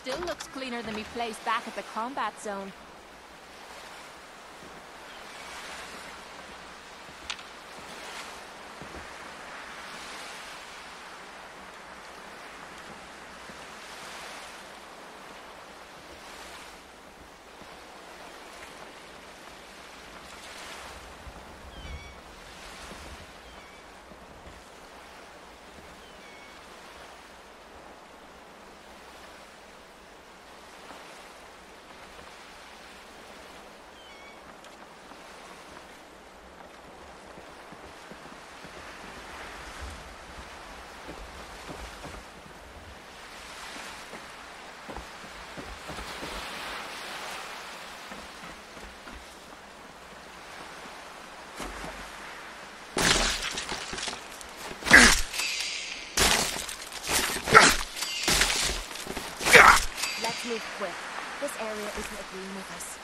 still looks cleaner than me placed back at the combat zone. terima kasih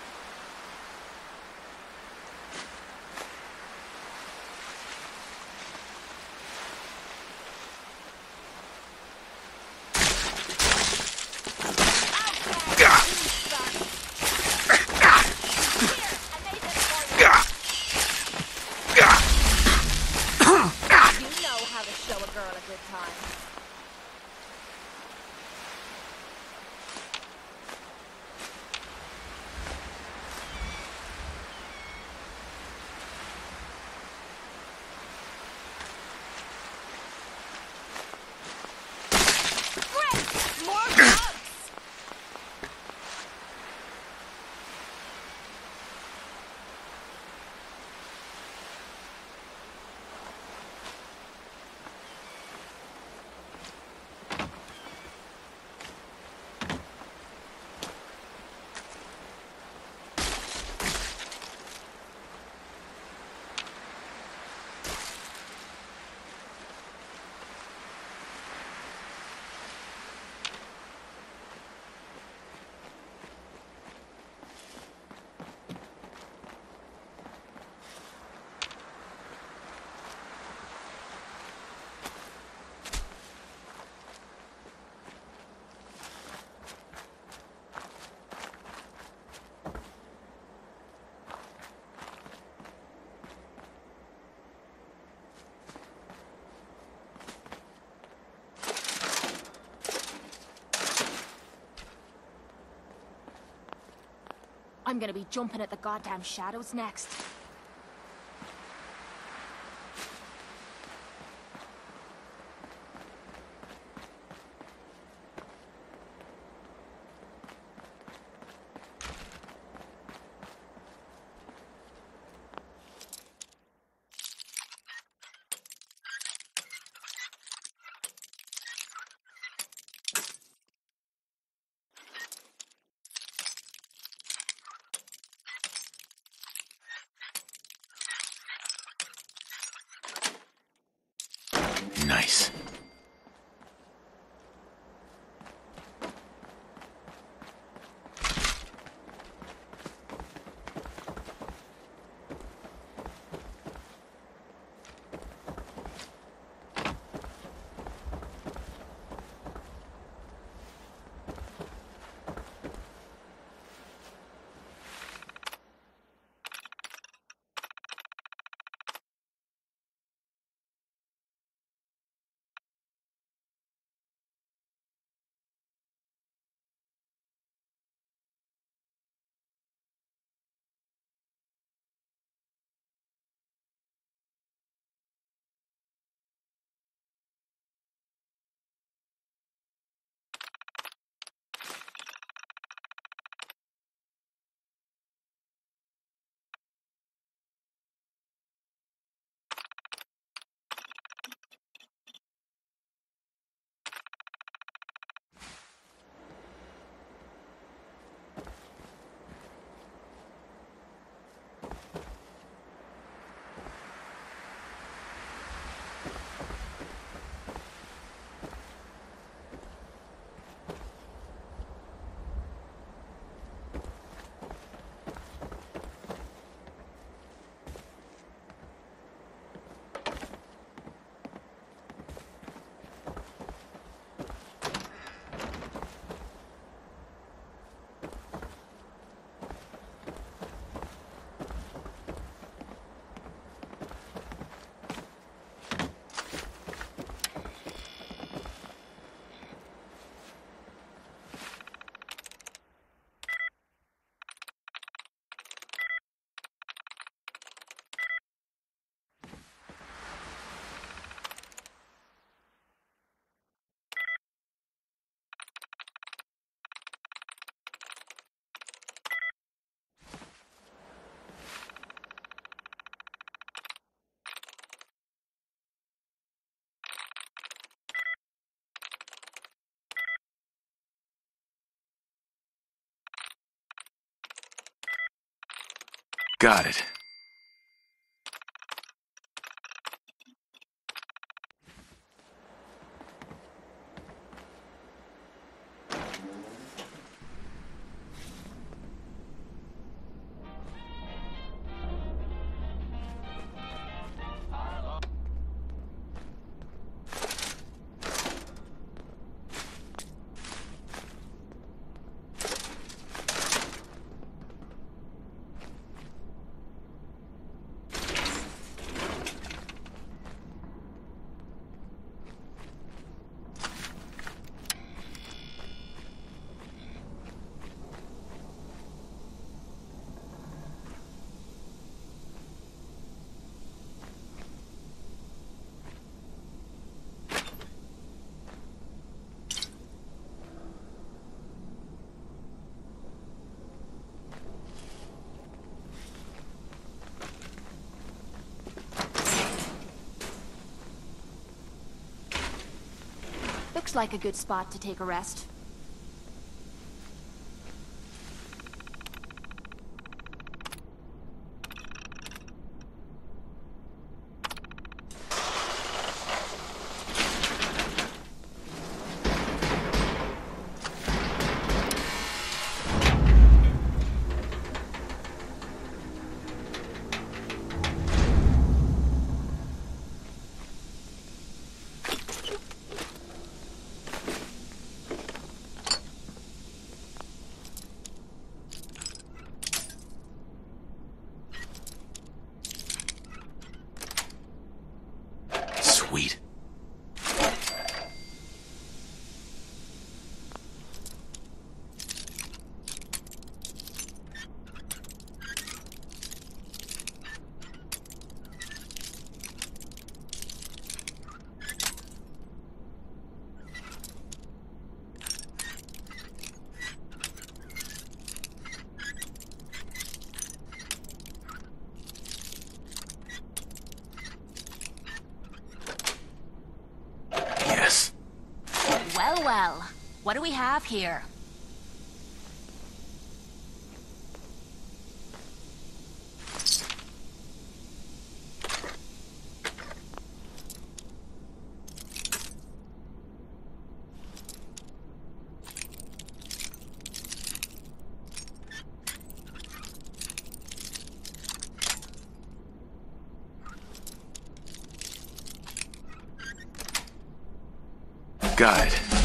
I'm gonna be jumping at the goddamn shadows next. Nice. Got it. Like a good spot to take a rest. Well. What do we have here? It.